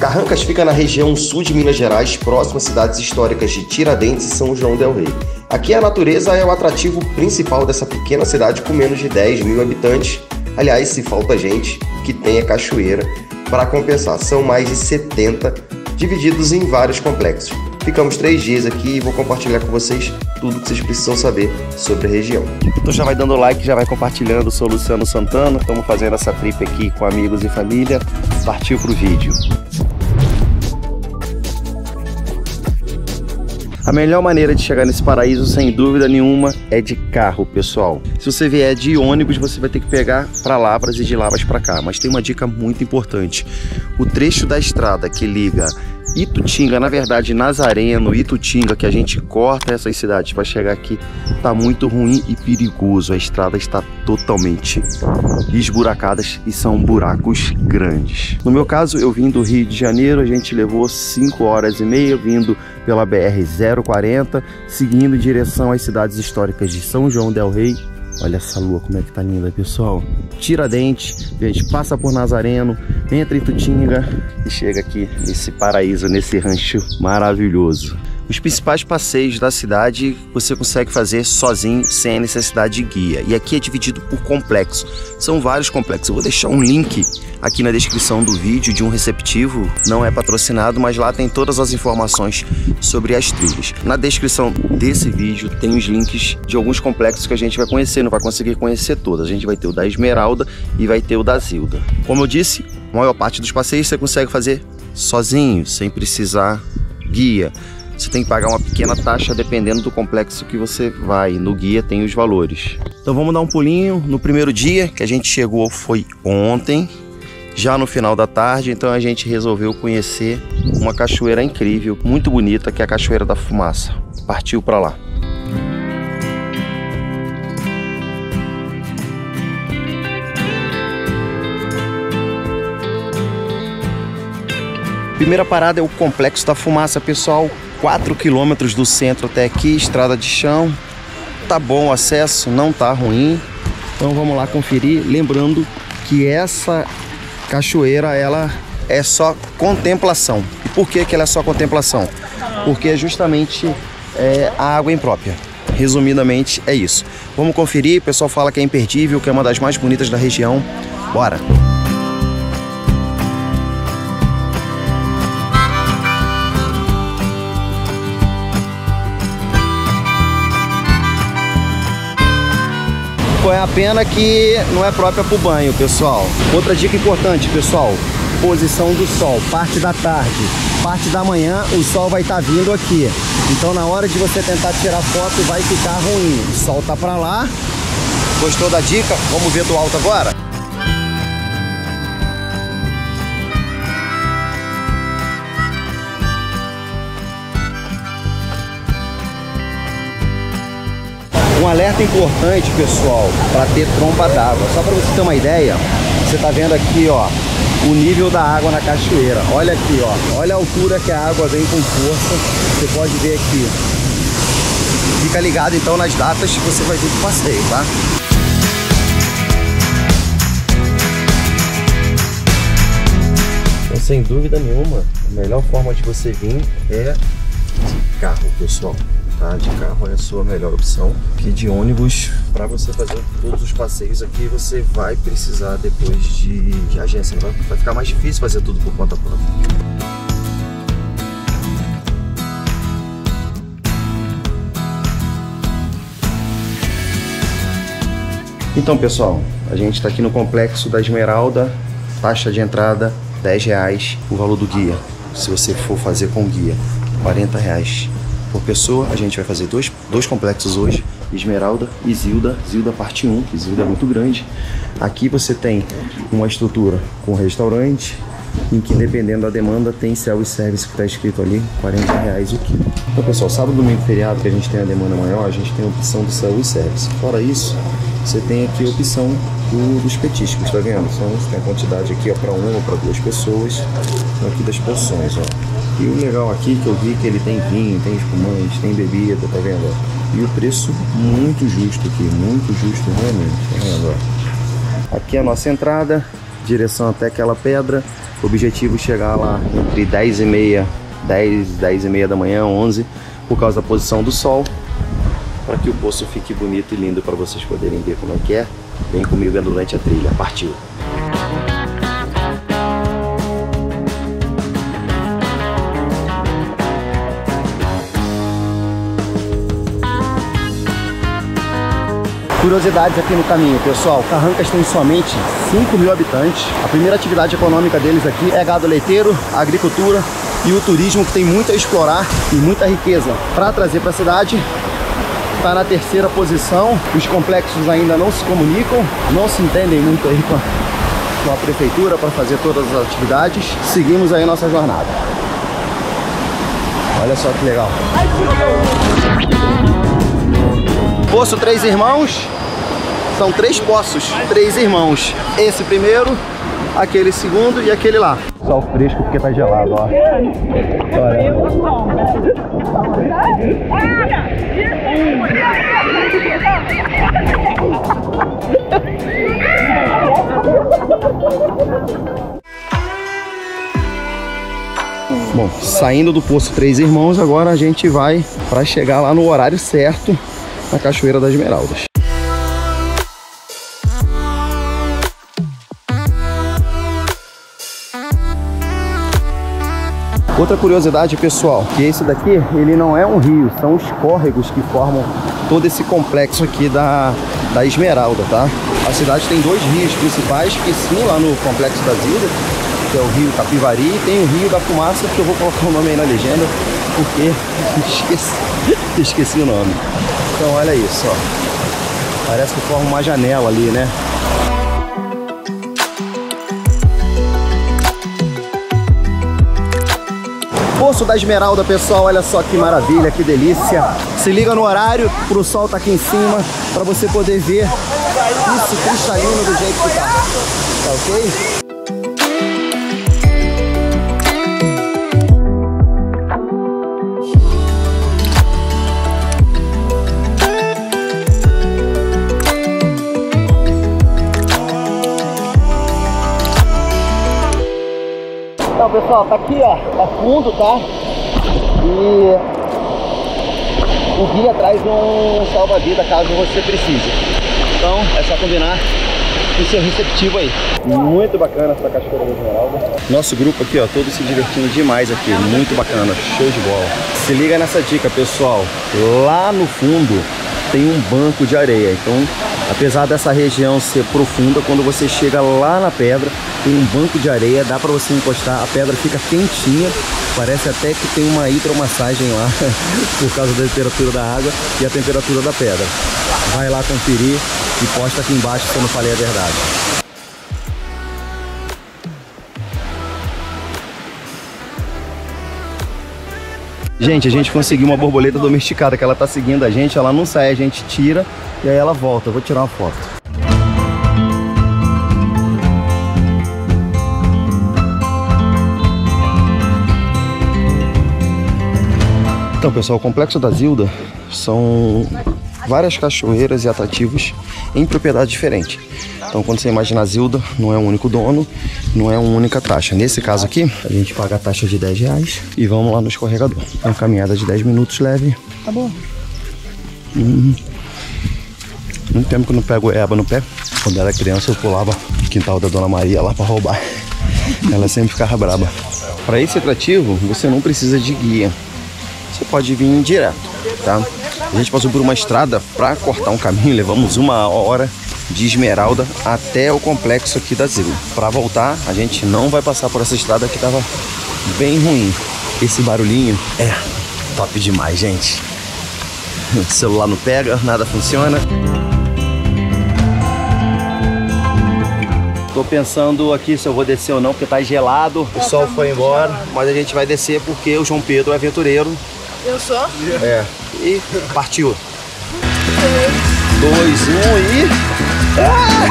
Carrancas fica na região sul de Minas Gerais, próximo às cidades históricas de Tiradentes e São João del Rei. Aqui a natureza é o atrativo principal dessa pequena cidade com menos de 10 mil habitantes. Aliás, se falta gente que tenha cachoeira para compensar, são mais de 70 divididos em vários complexos. Ficamos três dias aqui e vou compartilhar com vocês tudo que vocês precisam saber sobre a região. Então já vai dando like, já vai compartilhando. sou Luciano Santana, estamos fazendo essa trip aqui com amigos e família. Partiu para o vídeo. A melhor maneira de chegar nesse paraíso, sem dúvida nenhuma, é de carro, pessoal. Se você vier de ônibus, você vai ter que pegar para Lavras e de Lavras para cá. Mas tem uma dica muito importante. O trecho da estrada que liga Itutinga, na verdade Nazareno, Itutinga, que a gente corta essas cidades para chegar aqui, tá muito ruim e perigoso. A estrada está totalmente esburacada e são buracos grandes. No meu caso, eu vim do Rio de Janeiro, a gente levou 5 horas e meia vindo pela BR 040, seguindo em direção às cidades históricas de São João del Rei Olha essa lua como é que tá linda, pessoal. Tiradentes, a gente passa por Nazareno, entra em Tutinga e chega aqui nesse paraíso, nesse rancho maravilhoso. Os principais passeios da cidade você consegue fazer sozinho, sem a necessidade de guia. E aqui é dividido por complexo. São vários complexos. Eu vou deixar um link aqui na descrição do vídeo de um receptivo. Não é patrocinado, mas lá tem todas as informações sobre as trilhas. Na descrição desse vídeo tem os links de alguns complexos que a gente vai conhecer. Não vai conseguir conhecer todos. A gente vai ter o da Esmeralda e vai ter o da Zilda. Como eu disse, a maior parte dos passeios você consegue fazer sozinho, sem precisar guia. Você tem que pagar uma pequena taxa dependendo do complexo que você vai. No guia tem os valores. Então vamos dar um pulinho. No primeiro dia que a gente chegou foi ontem, já no final da tarde, então a gente resolveu conhecer uma cachoeira incrível, muito bonita, que é a Cachoeira da Fumaça. Partiu para lá. Primeira parada é o Complexo da Fumaça, pessoal. 4 quilômetros do centro até aqui, estrada de chão. Tá bom o acesso, não tá ruim. Então vamos lá conferir. Lembrando que essa cachoeira, ela é só contemplação. E por que, que ela é só contemplação? Porque é justamente é, a água imprópria. Resumidamente é isso. Vamos conferir, o pessoal fala que é imperdível, que é uma das mais bonitas da região. Bora! É a pena que não é própria para o banho, pessoal. Outra dica importante, pessoal, posição do sol, parte da tarde, parte da manhã, o sol vai estar tá vindo aqui. Então na hora de você tentar tirar foto vai ficar ruim. O sol tá para lá. Gostou da dica? Vamos ver do alto agora? Um alerta importante, pessoal, para ter tromba d'água. Só para você ter uma ideia, você está vendo aqui, ó, o nível da água na cachoeira. Olha aqui, ó, olha a altura que a água vem com força. Você pode ver aqui. Fica ligado então nas datas que você vai vir pro passeio, tá? Então, sem dúvida nenhuma, a melhor forma de você vir é de carro, pessoal tá? De carro é a sua melhor opção. Que de ônibus, para você fazer todos os passeios aqui, você vai precisar depois de, de agência. Vai, vai ficar mais difícil fazer tudo por conta própria. Então pessoal, a gente está aqui no complexo da Esmeralda, taxa de entrada 10 reais, o valor do guia, se você for fazer com guia, 40 reais por pessoa. A gente vai fazer dois, dois complexos hoje, Esmeralda e Zilda. Zilda parte 1, que Zilda é muito grande. Aqui você tem uma estrutura com restaurante, em que dependendo da demanda tem céu e service que está escrito ali, 40 reais o quilo. Então pessoal, sábado, domingo, feriado que a gente tem a demanda maior, a gente tem a opção do céu e service. Fora isso, você tem aqui a opção do, dos petiscos, tá vendo? São, tem a quantidade aqui para uma ou para duas pessoas, aqui das porções, ó. E o legal aqui que eu vi que ele tem vinho, tem espumante, tem bebida, tá vendo? E o preço muito justo aqui, muito justo realmente, tá vendo? Aqui é a nossa entrada, direção até aquela pedra. O objetivo é chegar lá entre 10 e meia, 10, 10 e meia da manhã, 11, por causa da posição do sol, para que o poço fique bonito e lindo para vocês poderem ver como é que é. Vem comigo durante a trilha. Partiu! Curiosidades aqui no caminho, pessoal. Carrancas tem somente 5 mil habitantes. A primeira atividade econômica deles aqui é gado leiteiro, agricultura e o turismo que tem muito a explorar e muita riqueza para trazer para a cidade. Está na terceira posição. Os complexos ainda não se comunicam, não se entendem muito aí com a, com a prefeitura para fazer todas as atividades. Seguimos aí nossa jornada. Olha só que legal. Poço Três Irmãos. São três poços, três irmãos. Esse primeiro, aquele segundo e aquele lá. Sol fresco porque tá gelado, ó. Olha. Bom, saindo do Poço Três Irmãos, agora a gente vai para chegar lá no horário certo na Cachoeira das Esmeraldas. Outra curiosidade, pessoal, que esse daqui, ele não é um rio, são os córregos que formam todo esse complexo aqui da, da Esmeralda, tá? A cidade tem dois rios principais, que sim, lá no Complexo da Zilda, que é o rio Capivari, e tem o rio da Fumaça, que eu vou colocar o nome aí na legenda, porque esqueci, esqueci o nome. Então olha isso, ó. Parece que forma uma janela ali, né? Poço da Esmeralda, pessoal, olha só que maravilha, que delícia. Se liga no horário, pro sol tá aqui em cima, para você poder ver isso cristalino do jeito que tá. Tá ok? Pessoal, tá aqui, ó, tá fundo, tá? E o guia traz um salva-vida caso você precise. Então, é só combinar e ser receptivo aí. Muito bacana essa cachoeira da Esmeralda. Nosso grupo aqui, ó, todos se divertindo demais aqui. Muito bacana, show de bola. Se liga nessa dica, pessoal. Lá no fundo tem um banco de areia. Então, apesar dessa região ser profunda, quando você chega lá na pedra, tem um banco de areia, dá para você encostar, a pedra fica quentinha, parece até que tem uma hidromassagem lá, por causa da temperatura da água e a temperatura da pedra. Vai lá conferir e posta aqui embaixo se eu não falei a verdade. Gente, a gente conseguiu uma borboleta domesticada que ela tá seguindo a gente, ela não sai, a gente tira e aí ela volta. Eu vou tirar uma foto. Então, pessoal, o Complexo da Zilda são várias cachoeiras e atrativos em propriedade diferente. Então, quando você imagina a Zilda, não é um único dono, não é uma única taxa. Nesse caso aqui, a gente paga a taxa de 10 reais e vamos lá no escorregador. É uma caminhada de 10 minutos leve. Tá bom. Hum. Muito tempo que eu não pego eba no pé. Quando era criança, eu pulava no quintal da Dona Maria lá para roubar. Ela sempre ficava braba. Para esse atrativo, você não precisa de guia você pode vir direto, tá? A gente passou por uma estrada para cortar um caminho, levamos uma hora de Esmeralda até o complexo aqui da Zilda. Para voltar, a gente não vai passar por essa estrada que tava bem ruim. Esse barulhinho é top demais, gente. O celular não pega, nada funciona. Tô pensando aqui se eu vou descer ou não, porque tá gelado. O sol foi embora, mas a gente vai descer porque o João Pedro é aventureiro eu sou? É. E partiu. Dois, um e. Ah!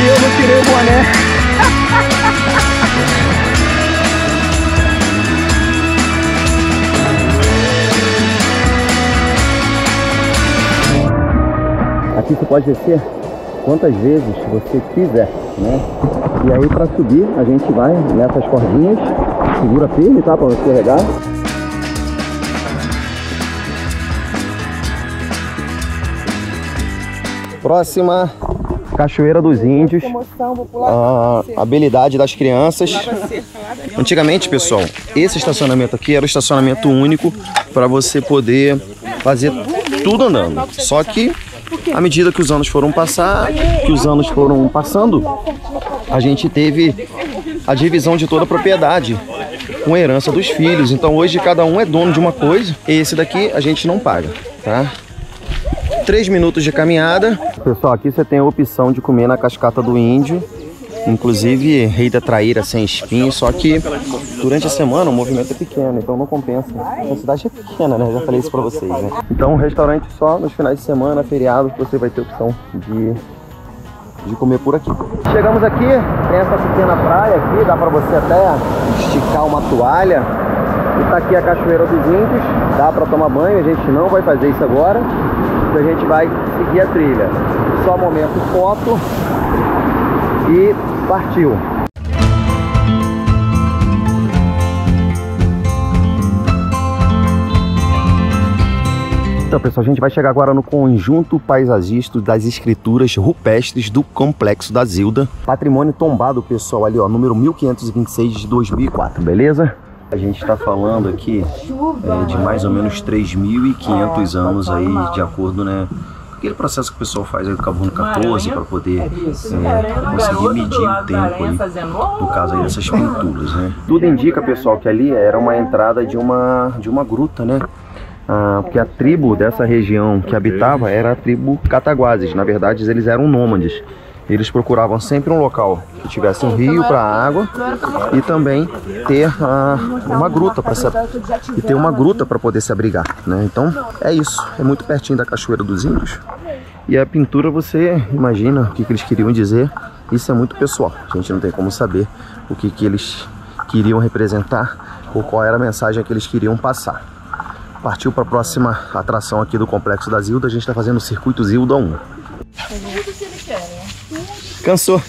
E eu não tirei o boné. Aqui você pode descer quantas vezes você quiser, né? E aí para subir a gente vai nessas cordinhas, segura firme, tá? Para não escorregar. Próxima Cachoeira dos Índios. A habilidade das crianças. Antigamente, pessoal, esse estacionamento aqui era o estacionamento único para você poder fazer tudo andando. Só que à medida que os anos foram passar, que os anos foram passando, a gente teve a divisão de toda a propriedade com a herança dos filhos. Então hoje cada um é dono de uma coisa. E esse daqui a gente não paga, tá? Três minutos de caminhada. Pessoal, aqui você tem a opção de comer na cascata do índio. Inclusive, rei da traíra sem espinho, só que durante a semana o movimento é pequeno, então não compensa. A cidade é pequena, né? Já falei isso pra vocês, né? Então, restaurante só nos finais de semana, feriado, você vai ter opção de, de comer por aqui. Chegamos aqui, tem essa pequena praia aqui, dá pra você até esticar uma toalha. E tá aqui a Cachoeira dos Índios, dá pra tomar banho, a gente não vai fazer isso agora, a gente vai seguir a trilha. Só momento foto e partiu. Então, pessoal, a gente vai chegar agora no conjunto paisagístico das escrituras rupestres do Complexo da Zilda. Patrimônio tombado, pessoal, ali, ó, número 1526 de 2004, beleza? A gente está falando aqui é, de mais ou menos 3.500 anos aí, de acordo, né, aquele processo que o pessoal faz aí do carbono 14 para poder é, conseguir medir o tempo aí, no caso aí dessas pinturas, né? Tudo indica, pessoal, que ali era uma entrada de uma, de uma gruta, né? Ah, porque a tribo dessa região que habitava era a tribo Cataguases. Na verdade, eles eram nômades. Eles procuravam sempre um local que tivesse um rio para água e também ter ah, uma gruta para se e ter uma gruta para poder se abrigar, né? Então é isso, é muito pertinho da Cachoeira dos Índios. E a pintura você imagina o que, que eles queriam dizer. Isso é muito pessoal. A gente não tem como saber o que, que eles queriam representar ou qual era a mensagem que eles queriam passar. Partiu para a próxima atração aqui do Complexo da Zilda. A gente está fazendo o circuito Zilda 1. Cansou.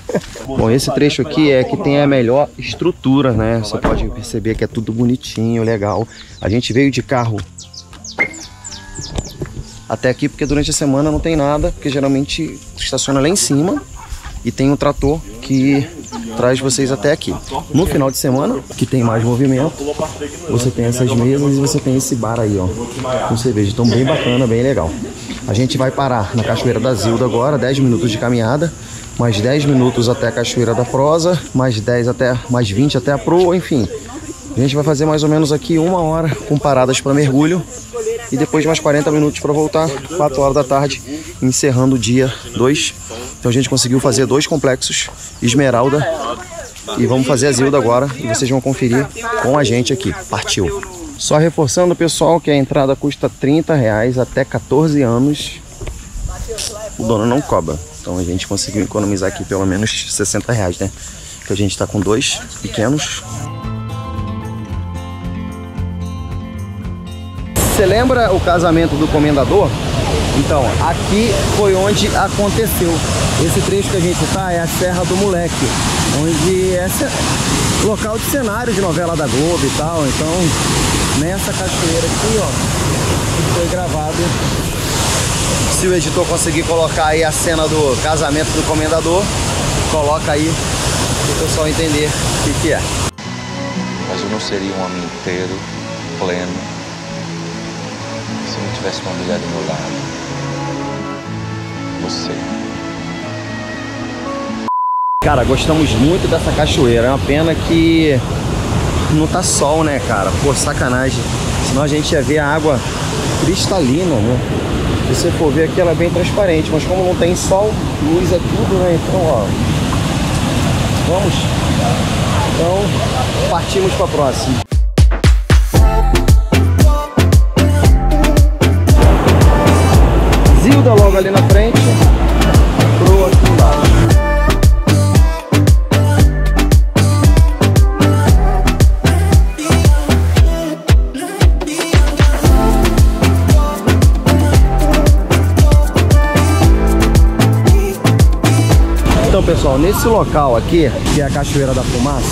Bom, esse trecho aqui é que tem a melhor estrutura, né? Você pode perceber que é tudo bonitinho, legal. A gente veio de carro até aqui porque durante a semana não tem nada, porque geralmente estaciona lá em cima e tem um trator que traz vocês até aqui. No final de semana, que tem mais movimento, você tem essas mesas e você tem esse bar aí, ó, com cerveja. Então bem bacana, bem legal. A gente vai parar na Cachoeira da Zilda agora, 10 minutos de caminhada, mais 10 minutos até a Cachoeira da Prosa, mais 10 até, mais 20 até a Proa, enfim. A gente vai fazer mais ou menos aqui uma hora com paradas para mergulho e depois mais 40 minutos para voltar, 4 horas da tarde, encerrando o dia 2. Então a gente conseguiu fazer dois complexos, Esmeralda e vamos fazer a Zilda agora e vocês vão conferir com a gente aqui. Partiu! Só reforçando, pessoal, que a entrada custa 30 reais até 14 anos. O dono não cobra. Então a gente conseguiu economizar aqui pelo menos 60 reais, né? Que a gente tá com dois pequenos. Você lembra o casamento do comendador? Então, aqui foi onde aconteceu. Esse trecho que a gente tá é a Serra do Moleque, onde é local de cenário de novela da Globo e tal. Então, nessa cachoeira aqui, ó, foi gravado. Se o editor conseguir colocar aí a cena do casamento do comendador, coloca aí para o pessoal entender o que, que é. Mas eu não seria um homem inteiro, pleno, se não tivesse uma mulher do meu lado. Você. Cara, gostamos muito dessa cachoeira. É uma pena que não tá sol, né, cara? Pô, sacanagem. Senão a gente ia ver a água cristalina, né? Se você for ver aqui, ela é bem transparente. Mas como não tem sol, luz é tudo, né? Então, ó. Vamos? Então, partimos para próxima. Zilda logo ali na Esse local aqui, que é a Cachoeira da Fumaça,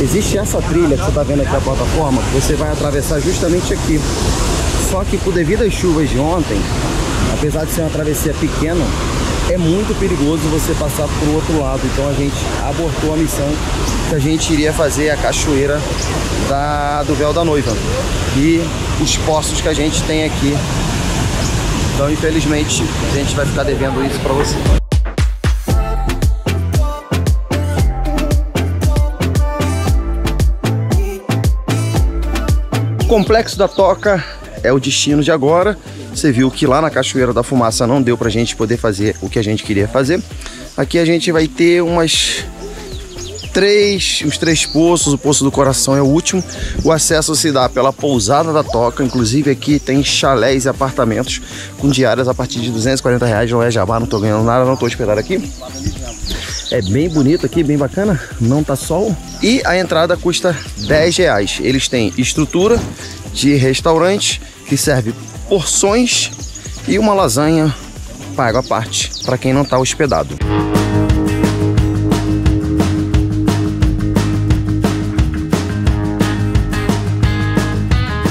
existe essa trilha que você está vendo aqui a plataforma, que você vai atravessar justamente aqui. Só que por devido às chuvas de ontem, apesar de ser uma travessia pequena, é muito perigoso você passar para o outro lado. Então a gente abortou a missão que a gente iria fazer a cachoeira da, do véu da noiva e os poços que a gente tem aqui. Então infelizmente a gente vai ficar devendo isso para você. Complexo da Toca é o destino de agora. Você viu que lá na Cachoeira da Fumaça não deu pra gente poder fazer o que a gente queria fazer. Aqui a gente vai ter umas três, os três poços, o Poço do Coração é o último. O acesso se dá pela pousada da Toca, inclusive aqui tem chalés e apartamentos com diárias a partir de 240 reais, não é jabá, não tô ganhando nada, não tô esperando aqui. É bem bonito aqui, bem bacana, não tá sol. E a entrada custa 10 reais. Eles têm estrutura de restaurante que serve porções e uma lasanha pago à parte para quem não está hospedado.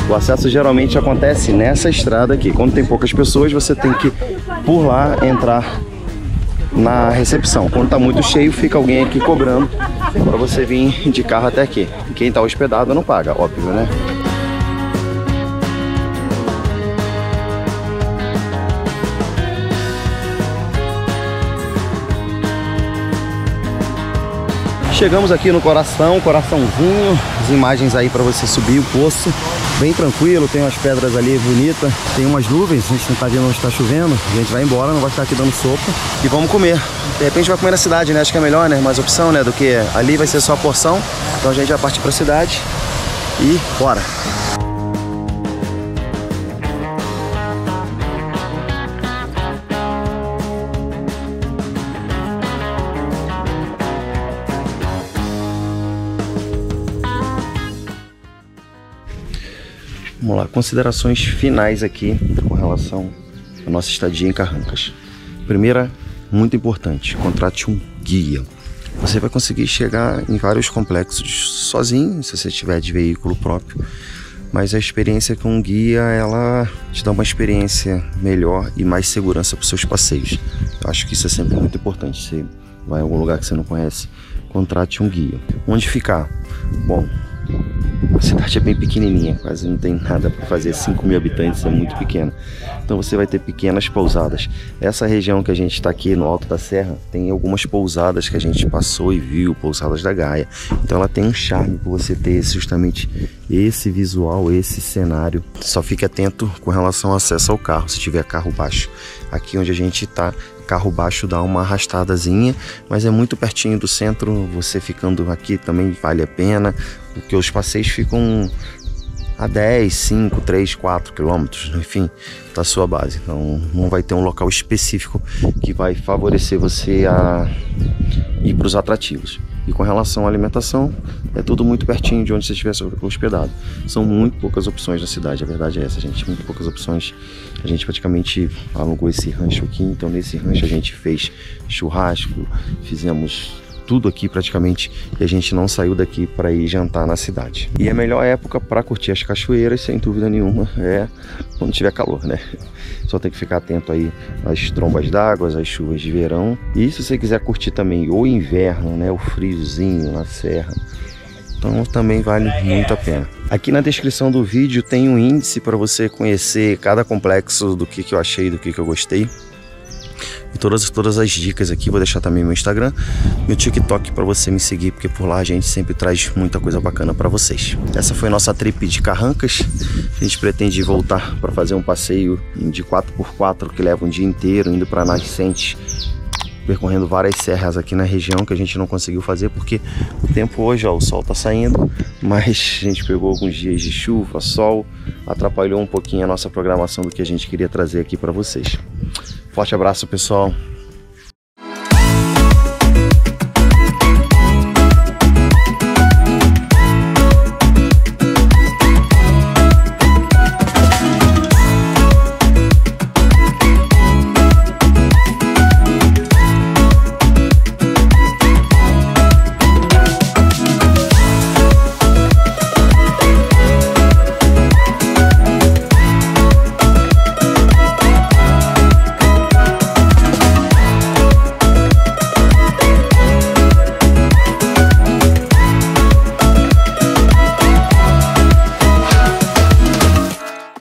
O acesso geralmente acontece nessa estrada aqui. Quando tem poucas pessoas, você tem que por lá entrar na recepção. Quando está muito cheio, fica alguém aqui cobrando para você vir de carro até aqui. Quem está hospedado não paga, óbvio, né? Chegamos aqui no coração, coraçãozinho, as imagens aí para você subir o poço, bem tranquilo, tem umas pedras ali bonitas, tem umas nuvens, a gente não tá vendo onde está chovendo, a gente vai embora, não vai ficar aqui dando sopa e vamos comer. De repente vai comer na cidade, né? Acho que é melhor, né? Mais opção, né? Do que ali vai ser só a porção, então a gente vai partir para a cidade e bora! Vamos lá, considerações finais aqui com relação à nossa estadia em Carrancas. Primeira, muito importante, contrate um guia. Você vai conseguir chegar em vários complexos sozinho, se você tiver de veículo próprio, mas a experiência com um guia, ela te dá uma experiência melhor e mais segurança para os seus passeios. Eu acho que isso é sempre muito importante. Você vai em algum lugar que você não conhece, contrate um guia. Onde ficar? Bom, a cidade é bem pequenininha, quase não tem nada para fazer, 5 mil habitantes é muito pequena. Então você vai ter pequenas pousadas. Essa região que a gente está aqui no Alto da Serra tem algumas pousadas que a gente passou e viu, pousadas da Gaia. Então ela tem um charme por você ter justamente esse visual, esse cenário. Só fique atento com relação ao acesso ao carro, se tiver carro baixo. Aqui onde a gente está carro baixo dá uma arrastadazinha, mas é muito pertinho do centro, você ficando aqui também vale a pena, porque os passeios ficam a 10, 5, 3, 4 quilômetros, enfim, da sua base. Então não vai ter um local específico que vai favorecer você a ir para os atrativos. E com relação à alimentação, é tudo muito pertinho de onde você estiver hospedado. São muito poucas opções na cidade, a verdade é essa, gente. Muito poucas opções. A gente praticamente alugou esse rancho aqui, então nesse rancho a gente fez churrasco, fizemos tudo aqui praticamente e a gente não saiu daqui para ir jantar na cidade. E a melhor época para curtir as cachoeiras, sem dúvida nenhuma, é quando tiver calor, né? Só tem que ficar atento aí às trombas d'água, às chuvas de verão. E se você quiser curtir também o inverno, né, o friozinho na serra, então também vale muito a pena. Aqui na descrição do vídeo tem um índice para você conhecer cada complexo do que, que eu achei, do que, que eu gostei todas, todas as dicas aqui. Vou deixar também meu Instagram, meu TikTok para você me seguir, porque por lá a gente sempre traz muita coisa bacana para vocês. Essa foi nossa trip de Carrancas. A gente pretende voltar para fazer um passeio de 4x4 que leva um dia inteiro, indo para Nascente percorrendo várias serras aqui na região que a gente não conseguiu fazer porque o tempo hoje, ó, o sol tá saindo, mas a gente pegou alguns dias de chuva, sol, atrapalhou um pouquinho a nossa programação do que a gente queria trazer aqui para vocês. Forte abraço, pessoal.